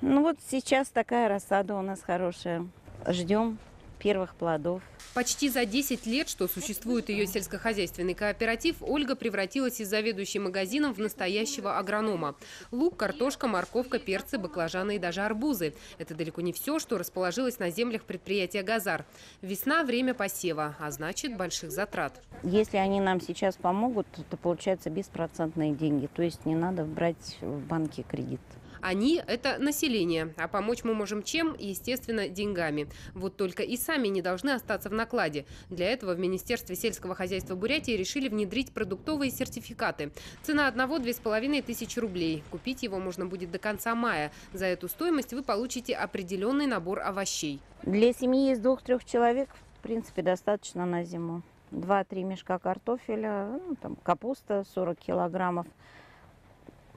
Ну вот сейчас такая рассада у нас хорошая. Ждем первых плодов. Почти за 10 лет, что существует ее сельскохозяйственный кооператив, Ольга превратилась из заведующей магазином в настоящего агронома. Лук, картошка, морковка, перцы, баклажаны и даже арбузы. Это далеко не все, что расположилось на землях предприятия «Газар». Весна – время посева, а значит больших затрат. Если они нам сейчас помогут, то получается беспроцентные деньги. То есть не надо брать в банке кредит. Они – это население, а помочь мы можем чем? Естественно, деньгами. Вот только и сами не должны остаться в накладе. Для этого в Министерстве сельского хозяйства Бурятии решили внедрить продуктовые сертификаты. Цена одного – две с половиной тысячи рублей. Купить его можно будет до конца мая. За эту стоимость вы получите определенный набор овощей. Для семьи из двух-трех человек, в принципе, достаточно на зиму. Два-три мешка картофеля, ну, там, капуста 40 килограммов,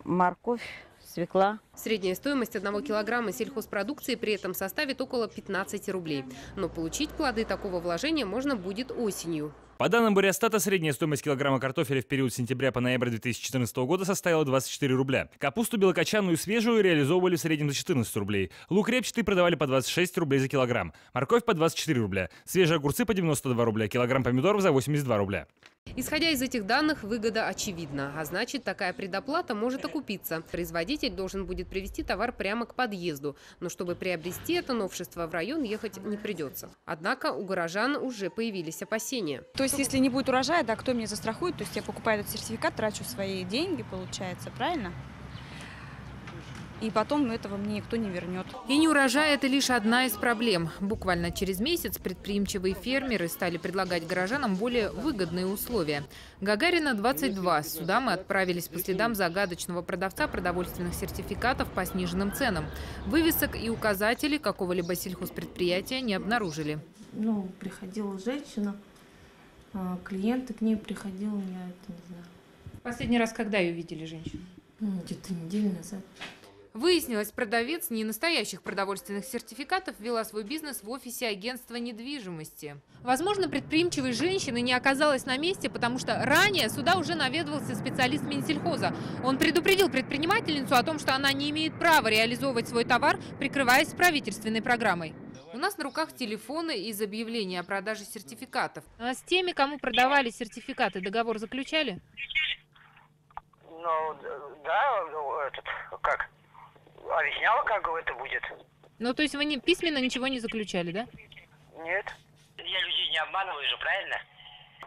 морковь, свекла. Средняя стоимость одного килограмма сельхозпродукции при этом составит около 15 рублей. Но получить плоды такого вложения можно будет осенью. По данным Бурястата, средняя стоимость килограмма картофеля в период с сентября по ноябрь 2014 года составила 24 рубля. Капусту белокочанную и свежую реализовывали в среднем за 14 рублей. Лук репчатый продавали по 26 рублей за килограмм. Морковь по 24 рубля. Свежие огурцы по 92 рубля. Килограмм помидоров за 82 рубля. Исходя из этих данных, выгода очевидна. А значит, такая предоплата может окупиться. Производитель должен будет привезти товар прямо к подъезду. Но чтобы приобрести это новшество, в район ехать не придется. Однако у горожан уже появились опасения. То есть, если не будет урожая, да, кто мне застрахует? То есть, я покупаю этот сертификат, трачу свои деньги, получается, правильно? И потом этого мне никто не вернет. И не урожай – это лишь одна из проблем. Буквально через месяц предприимчивые фермеры стали предлагать горожанам более выгодные условия. Гагарина, 22. Сюда мы отправились по следам загадочного продавца продовольственных сертификатов по сниженным ценам. Вывесок и указателей какого-либо сельхозпредприятия не обнаружили. Ну, приходила женщина, а, клиенты к ней приходил, я это не знаю. Последний раз когда ее видели женщину? Где-то неделю назад. Выяснилось, продавец не настоящих продовольственных сертификатов вела свой бизнес в офисе агентства недвижимости. Возможно, предприимчивой женщины не оказалась на месте, потому что ранее сюда уже наведывался специалист Минсельхоза. Он предупредил предпринимательницу о том, что она не имеет права реализовывать свой товар, прикрываясь правительственной программой. У нас на руках телефоны из объявления о продаже сертификатов. А с теми, кому продавали сертификаты, договор заключали? Ну, да, этот, как, объясняла, как это будет. Ну, то есть вы не, письменно ничего не заключали, да? Нет. Я людей не обманываю же, правильно?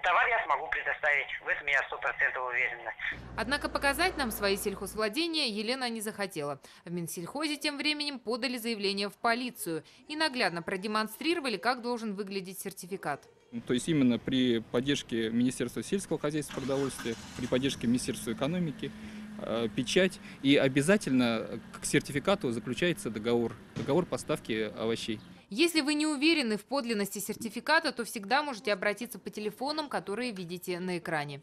Товар я смогу предоставить, в этом я сто процентов уверена. Однако показать нам свои сельхозвладения Елена не захотела. В Минсельхозе тем временем подали заявление в полицию и наглядно продемонстрировали, как должен выглядеть сертификат. То есть именно при поддержке Министерства сельского хозяйства и продовольствия, при поддержке Министерства экономики, печать, и обязательно к сертификату заключается договор, договор поставки овощей. Если вы не уверены в подлинности сертификата, то всегда можете обратиться по телефонам, которые видите на экране.